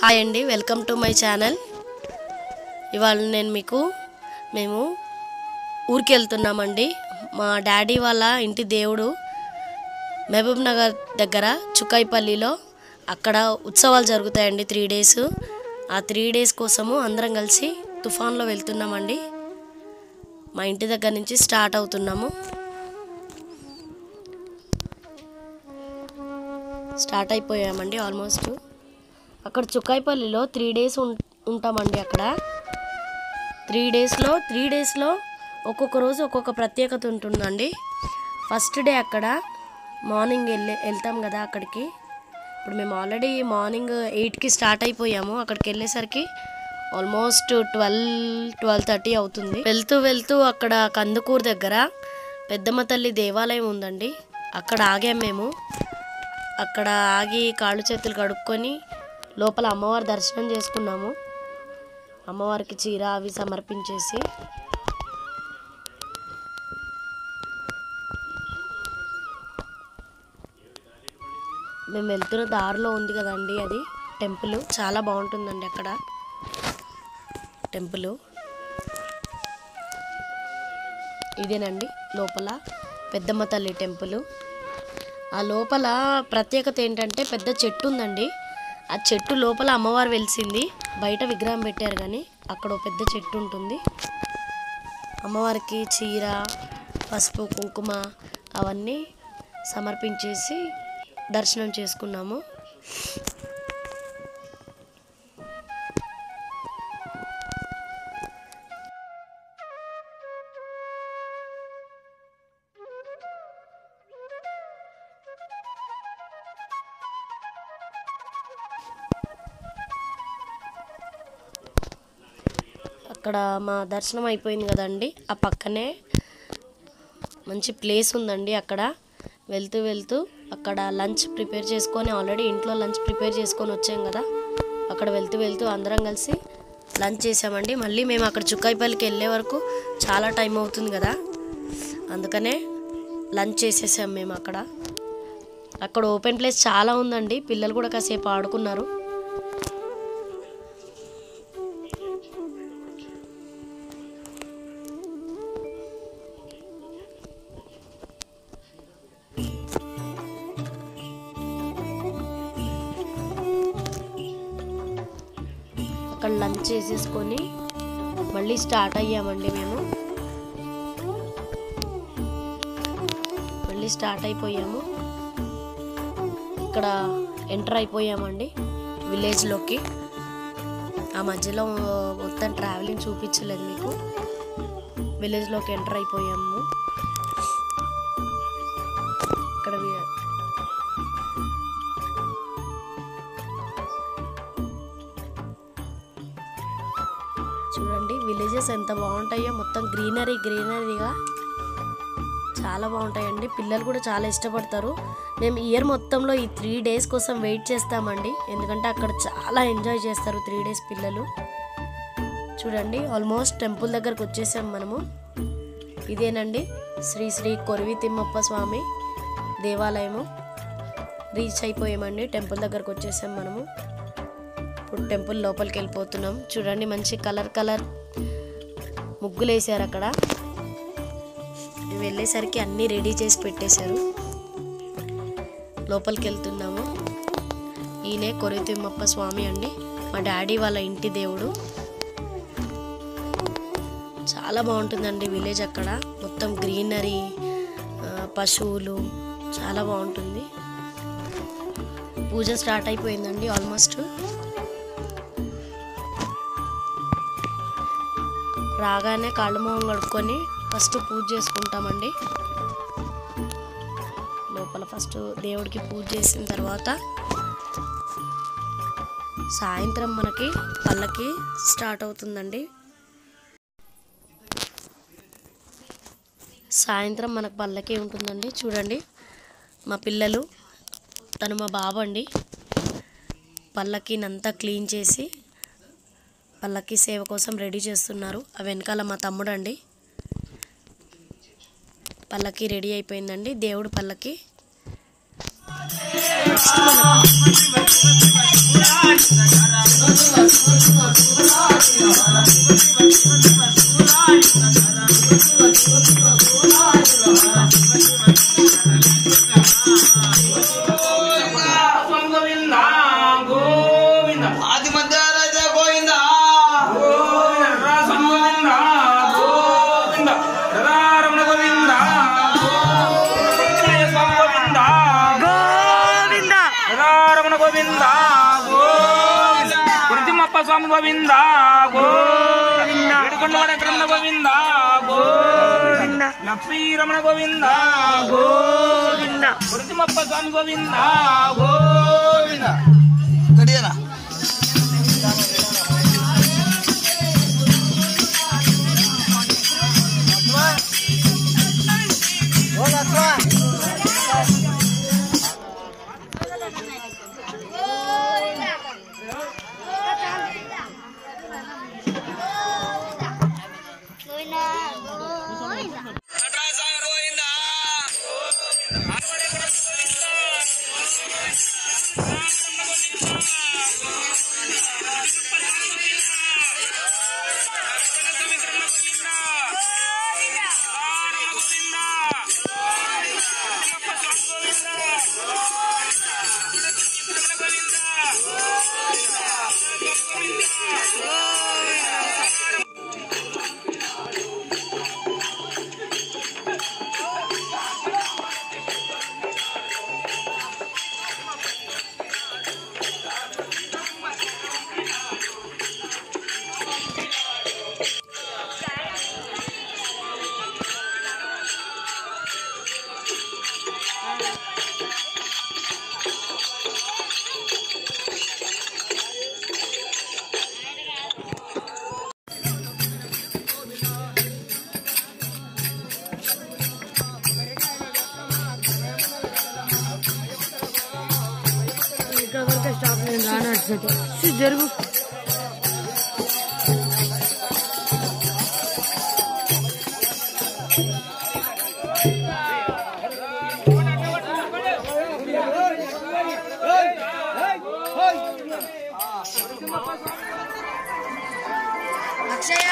Hi అండి welcome to my channel. ఇవాళ నేను మీకు మేము ఊరికి వెళ్తున్నామండి. మా డాడీ వాళ్ళ ఇంటి దేవుడు మహబూబ్ నగర్ దగ్గర చుక్కాయిపల్లిలో అక్కడ ఉత్సవాలు జరుగుతాయండి త్రీ డేస్. ఆ త్రీ డేస్ కోసము అందరం కలిసి తుఫాన్లో వెళ్తున్నామండి. మా ఇంటి దగ్గర నుంచి స్టార్ట్ అవుతున్నాము. స్టార్ట్ అయిపోయామండి ఆల్మోస్ట్. అక్కడ చుక్కాయిపల్లిలో త్రీ డేస్ ఉం- ఉంటామండి అక్కడ. త్రీ డేస్లో త్రీ డేస్లో ఒక్కొక్క రోజు ఒక్కొక్క ప్రత్యేకత ఉంటుందండి. ఫస్ట్ డే అక్కడ మార్నింగ్ వెళ్ళి వెళ్తాం కదా అక్కడికి. ఇప్పుడు మేము ఆల్రెడీ మార్నింగ్ ఎయిట్కి స్టార్ట్ అయిపోయాము. అక్కడికి వెళ్ళేసరికి ఆల్మోస్ట్ ట్వెల్వ్ ట్వెల్వ్ థర్టీ అవుతుంది. వెళ్తూ వెళ్తూ అక్కడ కందుకూరు దగ్గర పెద్దమ్మ తల్లి దేవాలయం ఉందండి. అక్కడ ఆగాం మేము. అక్కడ ఆగి కాళ్ళు చేతులు కడుక్కొని లోపల అమ్మవారి దర్శనం చేసుకున్నాము. అమ్మవారికి చీర అవి సమర్పించేసి. మేము వెళ్తున్న దారిలో ఉంది కదండి అది. టెంపుల్ చాలా బాగుంటుందండి అక్కడ. టెంపుల్. ఇదేనండి లోపల పెద్దమ్మ తల్లి టెంపుల్. ఆ లోపల ప్రత్యేకత ఏంటంటే పెద్ద చెట్టు ఉందండి. ఆ చెట్టు లోపల అమ్మవారు వెలిసింది. బయట విగ్రహం పెట్టారు కానీ అక్కడ ఒక పెద్ద చెట్టు ఉంటుంది. అమ్మవారికి చీర పసుపు కుంకుమ అవన్నీ సమర్పించేసి దర్శనం చేసుకున్నాము. అక్కడ మా దర్శనం అయిపోయింది కదండి. ఆ పక్కనే మంచి ప్లేస్ ఉందండి అక్కడ. వెళ్తూ వెళ్తూ అక్కడ లంచ్ ప్రిపేర్ చేసుకొని ఆల్రెడీ ఇంట్లో లంచ్ ప్రిపేర్ చేసుకొని వచ్చాం కదా. అక్కడ వెళ్తూ వెళ్తూ అందరం కలిసి లంచ్ చేసామండి. మళ్ళీ మేము అక్కడ చుక్కాయిపల్లికి వెళ్ళే వరకు చాలా టైం అవుతుంది కదా. అందుకనే లంచ్ చేసేసాం మేము అక్కడ. అక్కడ ఓపెన్ ప్లేస్ చాలా ఉందండి. పిల్లలు కూడా కాసేపు ఆడుకున్నారు. అక్కడ లంచ్ చేసేసుకొని మళ్ళీ స్టార్ట్ అయ్యామండి మేము. మళ్ళీ స్టార్ట్ అయిపోయాము. ఇక్కడ ఎంటర్ అయిపోయామండి విలేజ్లోకి. ఆ మధ్యలో మొత్తం ట్రావెలింగ్ చూపించలేదు మీకు. విలేజ్లోకి ఎంటర్ అయిపోయాము. చూడండి విలేజెస్ ఎంత బాగుంటాయో. మొత్తం గ్రీనరీ గ్రీనరీగా చాలా బాగుంటాయండి. పిల్లలు కూడా చాలా ఇష్టపడతారు. మేము ఇయర్ మొత్తంలో ఈ త్రీ డేస్ కోసం వెయిట్ చేస్తామండి. ఎందుకంటే అక్కడ చాలా ఎంజాయ్ చేస్తారు త్రీ డేస్ పిల్లలు. చూడండి ఆల్మోస్ట్ టెంపుల్ దగ్గరకు వచ్చేసాం మనము. ఇదేనండి శ్రీ శ్రీ కొరివి తిమ్మప్ప స్వామి దేవాలయము. రీచ్ అయిపోయామండి టెంపుల్ దగ్గరకు వచ్చేసాం మనము. ఇప్పుడు టెంపుల్ లోపలికి వెళ్ళిపోతున్నాం. చూడండి మంచి కలర్ కలర్ ముగ్గులు వేసారు అక్కడ వెళ్ళేసరికి అన్నీ రెడీ చేసి పెట్టేశారు. లోపలికి వెళ్తున్నాము. ఈయనే కొరితిమ్మప్ప స్వామి అండి. మా డాడీ వాళ్ళ ఇంటి దేవుడు. చాలా బాగుంటుందండి విలేజ్ అక్కడ. మొత్తం గ్రీనరీ పశువులు చాలా బాగుంటుంది. పూజ స్టార్ట్ అయిపోయిందండి ఆల్మోస్ట్. రాగానే కాళ్ళు మొహం కడుక్కొని ఫస్ట్ పూజ చేసుకుంటామండి. లోపల ఫస్ట్ దేవుడికి పూజ చేసిన తర్వాత సాయంత్రం మనకి పళ్ళకి స్టార్ట్ అవుతుందండి. సాయంత్రం మనకు పల్లకి ఉంటుందండి. చూడండి మా పిల్లలు తను మా బాబు అండి పల్లకినంతా క్లీన్ చేసి పల్లకి సేవ కోసం రెడీ చేస్తున్నారు. ఆ వెనకాల మా తమ్ముడు అండి పల్లకి రెడీ అయిపోయిందండి. దేవుడు పల్లకి. నెక్స్ట్ రమణ గోవింద గోవింద. స్వామి గోవింద గోవింద. ఏడుకొండవాడ గోవింద గోవింద. లక్ష్మీ రమణ గోవింద గోవింద. గురుతిమ్మప్ప స్వామి గోవింద గోవింద. ఇక్కడ వరకు స్టాప్ నేను రానట్టు జరుగు అక్షయ